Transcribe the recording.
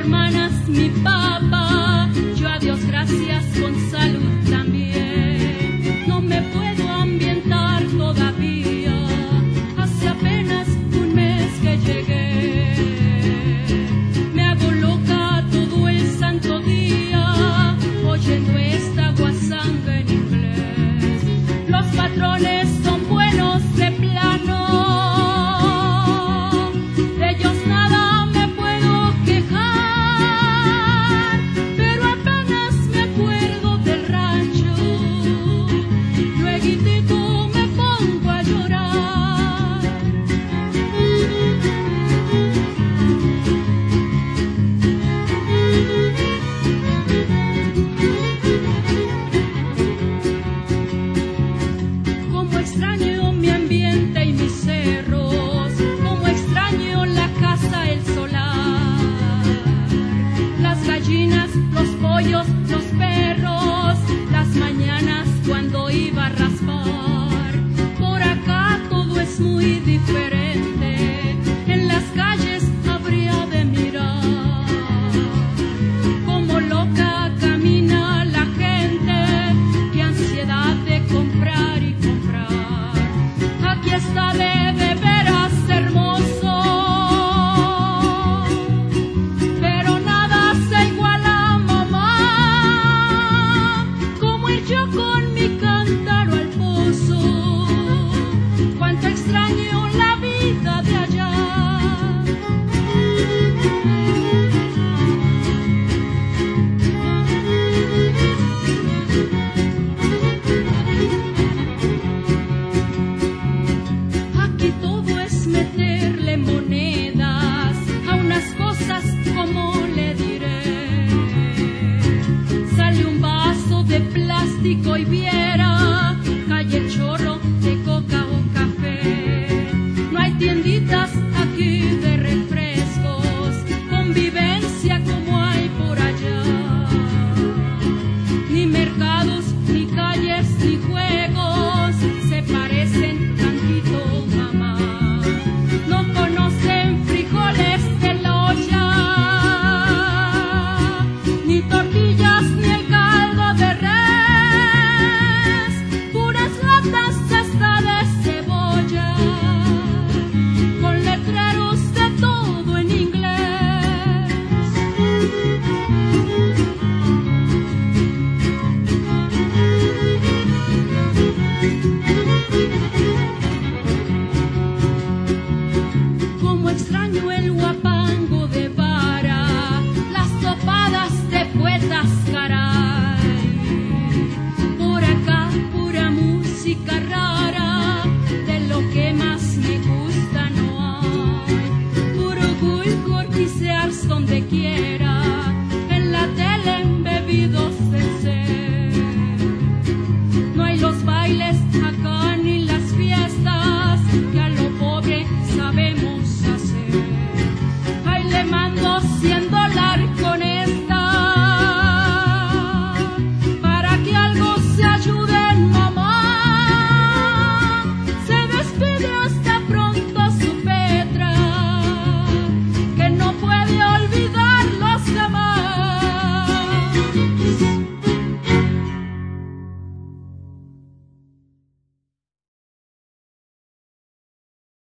hermanas, mi papá. raspar. plástico y viera calle chorro de coca o café. No hay tienditas música rara, de lo que más me gusta no hay. Puro gulgor pisears donde quiera.